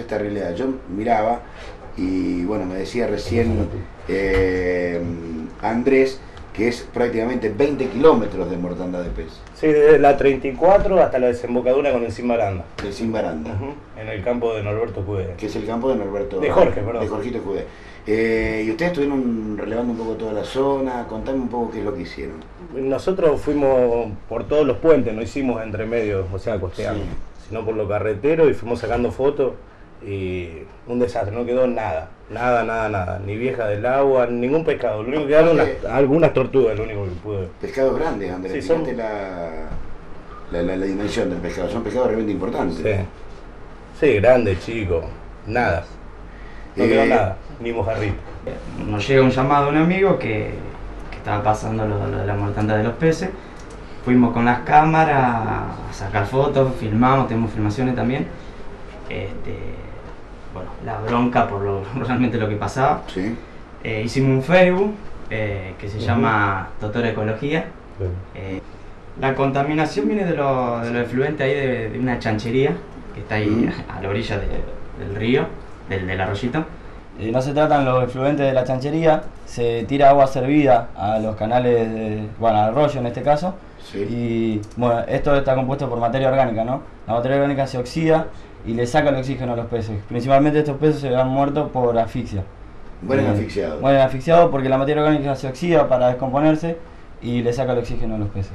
esta realidad. Yo miraba y bueno, me decía recién eh, Andrés que es prácticamente 20 kilómetros de mortandad de peces. Sí, desde la 34 hasta la desembocadura con el Simbaranda. De Simbaranda. En el campo de Norberto Cudé. Que es el campo de Norberto. De Jorge, perdón. De Jorgito Cudé. Eh, y ustedes estuvieron relevando un poco toda la zona, contame un poco qué es lo que hicieron. Nosotros fuimos por todos los puentes, no hicimos entre medios, o sea, costeando, sino por los carreteros y fuimos sacando fotos y un desastre, no quedó nada, nada, nada, nada, ni vieja del agua, ningún pescado, lo único que quedaron algunas tortugas, lo único que pude. Pescados grandes, Andrés, sí, son... la, la, la, dimensión del pescado, son pescados realmente importantes. Sí, sí grandes, chicos, nada, no quedó eh, nada, ni mojarrito. Nos llega un llamado de un amigo que, que estaba pasando lo, lo de la mortandad de los peces, fuimos con las cámaras a sacar fotos, filmamos, tenemos filmaciones también. Este, bueno, la bronca por lo, realmente lo que pasaba. Eh, hicimos un Facebook eh, que se llama Doctor Ecología. Eh, la contaminación viene de lo, de lo efluente ahí de, una chanchería que está ahí a la orilla del río, del, del arroyito. no se tratan los efluentes de la chanchería, se tira agua servida a los canales, de, bueno, al arroyo en este caso. Y bueno, esto está compuesto por materia orgánica, ¿no? La materia orgánica se oxida y le saca el oxígeno a los peces. Principalmente estos peces se han muerto por asfixia. Mueren eh, asfixiados. Mueren asfixiados porque la materia orgánica se oxida para descomponerse y le saca el oxígeno a los peces.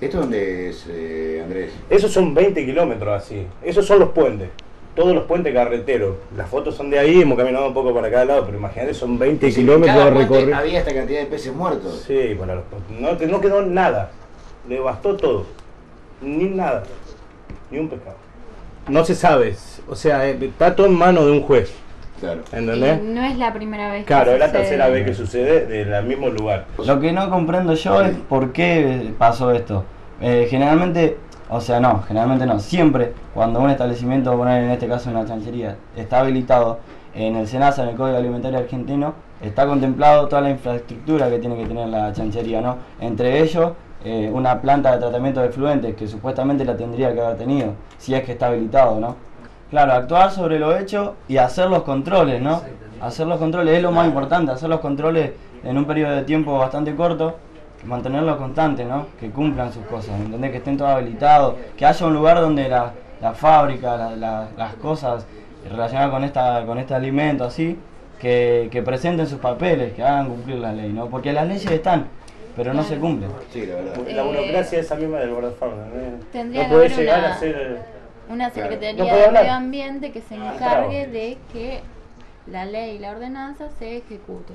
¿Esto dónde es, eh, Andrés? Esos son 20 kilómetros así. Esos son los puentes. Todos los puentes carreteros. Las fotos son de ahí, hemos caminado un poco para cada lado, pero imagínate, son 20 kilómetros de recorrido. Había esta cantidad de peces muertos. Sí, para los, no, no quedó nada. Le bastó todo. Ni nada. Ni un pescado no se sabe. O sea, eh, está todo en manos de un juez. Claro. ¿Entendés? no es la primera vez claro, es la tercera vez que sucede en el mismo lugar. Lo que no comprendo yo es por qué pasó esto. Eh, generalmente, o sea, no, generalmente no. Siempre, cuando un establecimiento, poner en este caso una chanchería, está habilitado en el SENASA, en el Código Alimentario Argentino, está contemplado toda la infraestructura que tiene que tener la chanchería, ¿no? Entre ellos, eh, una planta de tratamiento de fluentes que supuestamente la tendría que haber tenido, si es que está habilitado, ¿no? Claro, actuar sobre lo hecho y hacer los controles, ¿no? Hacer los controles es lo más importante, hacer los controles en un periodo de tiempo bastante corto, mantenerlos constantes, ¿no? Que cumplan sus cosas, ¿entendés? Que estén todos habilitados, que haya un lugar donde la, la fábrica, las cosas relacionadas con esta con este alimento, así, que, que presenten sus papeles, que hagan cumplir la ley, ¿no? Porque las leyes están, pero no se cumple. Sí, la verdad. La burocracia esa misma del guardafauna. Tendría no puede llegar a ser... Una Secretaría de Medio Ambiente que se encargue de que la ley y la ordenanza se ejecute.